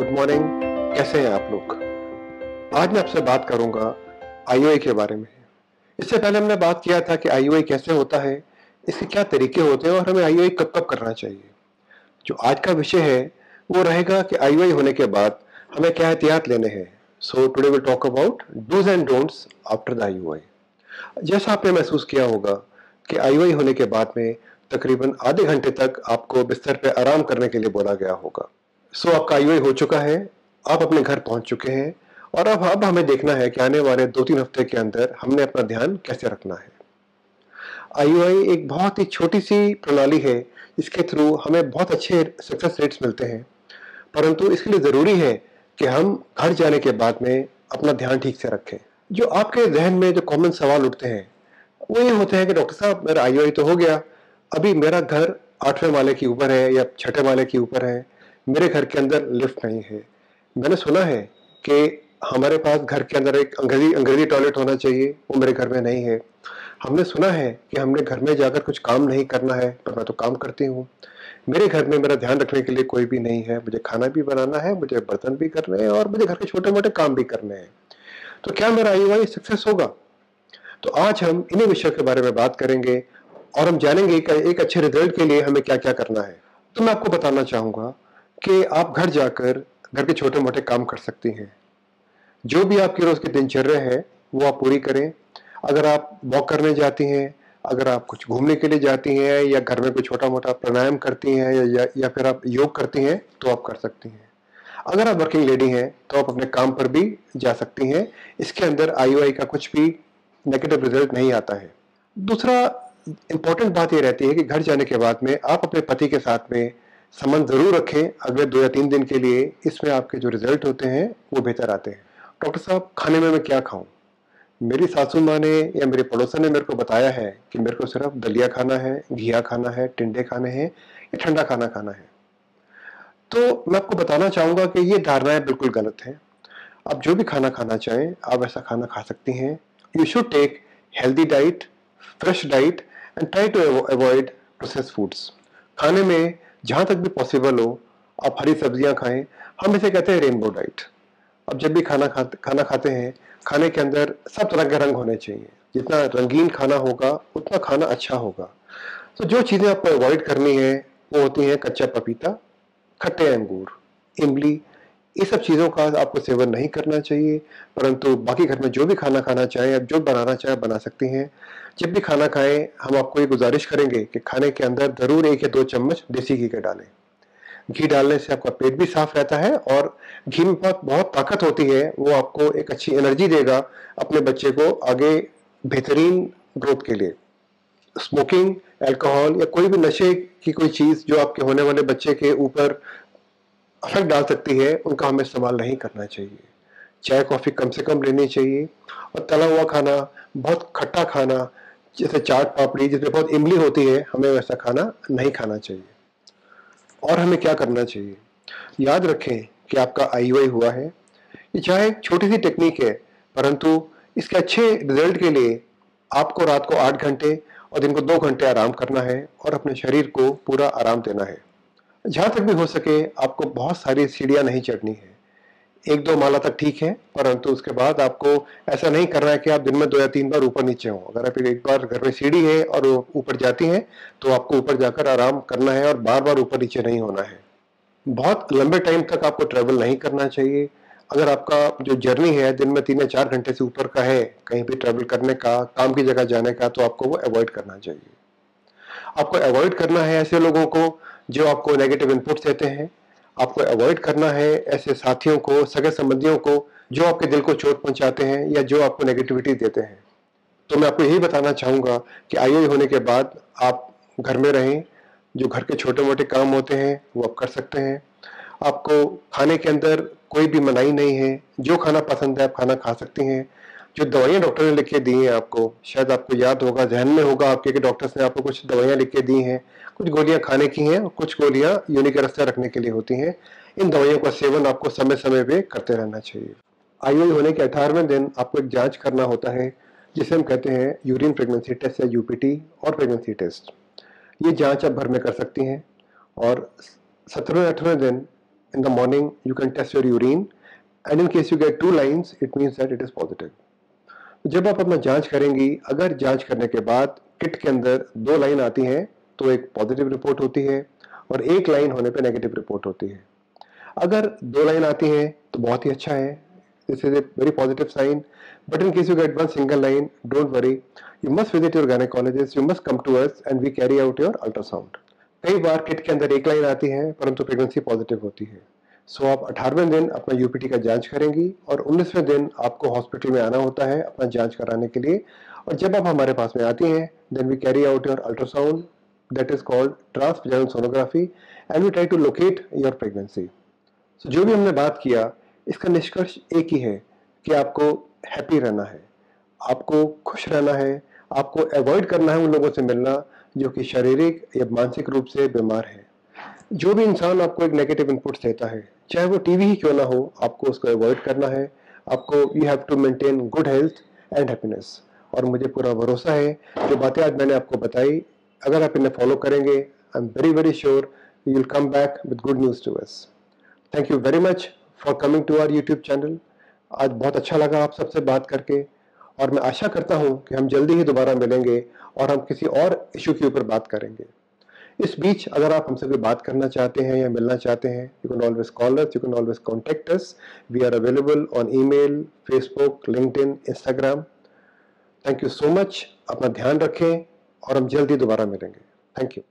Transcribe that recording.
Good morning. कैसे हैं आप लोग? आज मैं आपसे बात करूँगा आईओआई के बारे में। इससे पहले हमने बात किया था कि आईओआई कैसे होता है, इसके क्या तरीके होते हैं और हमें आईओआई कब कब करना चाहिए। जो आज का विषय है, वो रहेगा कि आईओआई होने के बाद हमें क्या एहतियात लेने हैं। So today will talk about dos and don'ts after the IUI जैसा आपने महसूस किया होगा कि आईओआई होने के बाद में तकरीबन आधे घंटे तक आपको बिस्तर पर आराम करने के लिए बोला गया होगा। सो so, आपका आई हो चुका है आप अपने घर पहुँच चुके हैं और अब अब हमें देखना है कि आने वाले दो तीन हफ़्ते के अंदर हमने अपना ध्यान कैसे रखना है। आई एक बहुत ही छोटी सी प्रणाली है इसके थ्रू हमें बहुत अच्छे सक्सेस रेट्स मिलते हैं। परंतु इसके लिए ज़रूरी है कि हम घर जाने के बाद में अपना ध्यान ठीक से रखें। जो आपके जहन में जो कॉमन सवाल उठते हैं वो ये होते हैं कि डॉक्टर साहब मेरा आई तो हो गया अभी मेरा घर आठवें माले के ऊपर है या छठे माले के ऊपर है मेरे घर के अंदर लिफ्ट नहीं है। मैंने सुना है कि हमारे पास घर के अंदर एक अंग्रेज़ी अंग्रेज़ी टॉयलेट होना चाहिए, वो मेरे घर में नहीं है। हमने सुना है कि हमने घर में जाकर कुछ काम नहीं करना है, पर मैं तो काम करती हूँ। मेरे घर में मेरा ध्यान रखने के लिए कोई भी नहीं है। मुझे खाना भी बनाना है, मुझे बर्तन भी करने हैं और मुझे घर के छोटे मोटे काम भी करने हैं। तो क्या मेरा आई वाई सक्सेस होगा? तो आज हम इन्हीं विषयों के बारे में बात करेंगे और हम जानेंगे कि एक अच्छे रिज़ल्ट के लिए हमें क्या क्या करना है। तो मैं आपको बताना चाहूँगा कि आप घर जाकर घर के छोटे मोटे काम कर सकती हैं। जो भी आपकी रोज की दिनचर्या है वो आप पूरी करें। अगर आप वॉक करने जाती हैं अगर आप कुछ घूमने के लिए जाती हैं या घर में कोई छोटा मोटा प्राणायाम करती हैं या, या या फिर आप योग करती हैं तो आप कर सकती हैं। अगर आप वर्किंग लेडी हैं तो आप अपने काम पर भी जा सकती हैं। इसके अंदर आईओआई का कुछ भी नेगेटिव रिज़ल्ट नहीं आता है। दूसरा इंपॉर्टेंट बात यह रहती है कि घर जाने के बाद में आप अपने पति के साथ में संबंध ज़रूर रखें। अगले दो या तीन दिन के लिए इसमें आपके जो रिज़ल्ट होते हैं, वो बेहतर आते हैं। डॉक्टर साहब, खाने में मैं क्या खाऊं? मेरी सासू माँ ने या मेरे पड़ोसन ने मेरे को बताया है कि मेरे को सिर्फ़ दलिया खाना है, घिया खाना है, टिंडे खाने हैं या ठंडा खाना खाना है। तो मैं आपको बताना चाहूँगा कि ये धारणाएँ बिल्कुल गलत हैं। आप जो भी खाना खाना चाहें, आप ऐसा खाना खा सकती हैं। You should take healthy diet fresh diet and try to avoid process foods खाने में जहाँ तक भी पॉसिबल हो, आप हरी सब्ज़ियाँ खाएँ। हम इसे कहते हैं रेनबो डाइट अब जब भी खाना खाते खाना खाते हैं, खाने के अंदर सब तरह के रंग होने चाहिए। जितना रंगीन खाना होगा, उतना खाना अच्छा होगा। तो जो चीज़ें आपको अवॉइड करनी है, वो होती हैं कच्चा पपीता, खट्टे अंगूर, इमली ये सब चीज़ों का आपको सेवन नहीं करना चाहिए, परंतु बाकी घर में जो भी खाना खाना चाहें, आप जो बनाना चाहें बना सकती हैं। जब भी खाना खाएँ, हम आपको ये गुजारिश करेंगे कि खाने के अंदर ज़रूर एक या दो चम्मच देसी घी के डालें। घी डालने से आपका पेट भी साफ़ रहता है और घी में बहुत बहुत ताकत होती है, वो आपको एक अच्छी एनर्जी देगा अपने बच्चे को आगे बेहतरीन ग्रोथ के लिए। स्मोकिंग, अल्कोहल या कोई भी नशे की कोई चीज़ जो आपके होने वाले बच्चे के ऊपर असर डाल सकती है, उनका हमें इस्तेमाल नहीं करना चाहिए। चाय, कॉफ़ी कम से कम लेनी चाहिए और तला हुआ खाना, बहुत खट्टा खाना, जैसे चाट, पापड़ी, जिसमें बहुत इमली होती है, हमें वैसा खाना नहीं खाना चाहिए। और हमें क्या करना चाहिए? याद रखें कि आपका आई हुआ है। ये चाहे एक छोटी सी टेक्निक है, परंतु इसके अच्छे रिज़ल्ट के लिए आपको रात को आठ घंटे और दिन को दो घंटे आराम करना है और अपने शरीर को पूरा आराम देना है। जहाँ तक भी हो सके आपको बहुत सारी सीढ़ियाँ नहीं चढ़नी है। एक दो माला तक ठीक है, परंतु उसके बाद आपको ऐसा नहीं करना है कि आप दिन में दो या तीन बार ऊपर नीचे हो। अगर आप एक बार घर में सीढ़ी है और ऊपर जाती है तो आपको ऊपर जाकर आराम करना है और बार बार ऊपर नीचे नहीं होना है। बहुत लंबे टाइम तक आपको ट्रेवल नहीं करना चाहिए। अगर आपका जो जर्नी है दिन में तीन या चार घंटे से ऊपर का है, कहीं भी ट्रेवल करने का, काम की जगह जाने का तो आपको वो अवॉइड करना चाहिए। आपको अवॉइड करना है ऐसे लोगों को जो आपको नेगेटिव इनपुट्स देते हैं, आपको अवॉइड करना है ऐसे साथियों को, सगे संबंधियों को, जो आपके दिल को चोट पहुंचाते हैं या जो आपको नेगेटिविटी देते हैं। तो मैं आपको यही बताना चाहूँगा कि आई होने के बाद आप घर में रहें, जो घर के छोटे मोटे काम होते हैं, वो आप कर सकते हैं। आपको खाने के अंदर कोई भी मनाही नहीं है, जो खाना पसंद है आप खाना खा सकती हैं। जो दवाइयाँ डॉक्टर ने लिख के दी हैं आपको, शायद आपको याद होगा, जहन में होगा आपके कि डॉक्टर्स ने आपको कुछ दवाइयाँ लिख के दी हैं। कुछ गोलियाँ खाने की हैं और कुछ गोलियाँ यूनिक रस्ते रखने के लिए होती हैं। इन दवाइयों का सेवन आपको समय समय पर करते रहना चाहिए। आयु होने के अठारहवें दिन आपको एक जाँच करना होता है, जिसे हम कहते हैं यूरिन प्रेगनेंसी टेस्ट या यूपीटी और प्रेगनेंसी टेस्ट। ये जाँच आप भर में कर सकती हैं और सत्रहवें, अठारहवें दिन in the morning you can test your urine and in case you get two lines, it means that it is positive जब आप अपना जाँच करेंगी, अगर जाँच करने के बाद किट के अंदर दो लाइन आती हैं तो एक पॉजिटिव रिपोर्ट होती है और एक लाइन होने पे नेगेटिव रिपोर्ट होती है। अगर दो लाइन आती हैं तो बहुत ही अच्छा है। This is a very positive sign but in case you get one single line don't worry you must visit your gynaecologist you must come to us and we carry out your ultrasound कई बार kit के अंदर एक line आती है, परंतु pregnancy positive होती है। सो आप अठारहवें दिन अपना यूपीटी का जाँच करेंगी और उन्नीसवें दिन आपको हॉस्पिटल में आना होता है अपना जाँच कराने के लिए। और जब आप हमारे पास में आती हैं then we carry out your ultrasound that is called transvaginal sonography and we try to locate your pregnancy so जो भी हमने बात किया, इसका निष्कर्ष एक ही है कि आपको हैप्पी रहना है, आपको खुश रहना है, आपको अवॉइड करना है उन लोगों से मिलना जो कि शारीरिक या मानसिक रूप से बीमार है। जो भी इंसान आपको एक नेगेटिव इनपुट देता है चाहे वो टीवी ही क्यों ना हो, आपको उसको अवॉइड करना है। आपको you have to maintain good health and happiness और मुझे पूरा भरोसा है, जो बातें आज मैंने आपको बताई, अगर आप इन्हें फॉलो करेंगे I am very very sure you will come back with good news to us thank you very much for coming to our YouTube channel आज बहुत अच्छा लगा आप सबसे बात करके। और मैं आशा करता हूँ कि हम जल्दी ही दोबारा मिलेंगे और हम किसी और इशू के ऊपर बात करेंगे। इस बीच अगर आप हमसे कोई बात करना चाहते हैं या मिलना चाहते हैं you can always call us you can always contact us we are available on email Facebook LinkedIn Instagram thank you so much अपना ध्यान रखें और हम जल्दी दोबारा मिलेंगे. Thank you